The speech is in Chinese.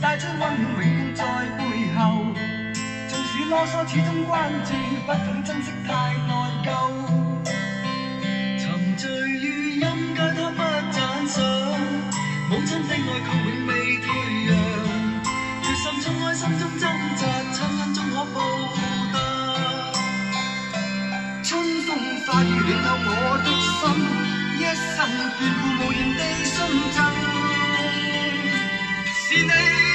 带出温暖永远在背后。纵使啰嗦，始终关注，不懂珍惜太内疚。沉醉于音阶，他不赞赏。母亲的爱却永未退让。决心冲开心中挣扎，亲恩终可报答。春风化雨暖透我的心，一生眷顾无言地送赠，是你。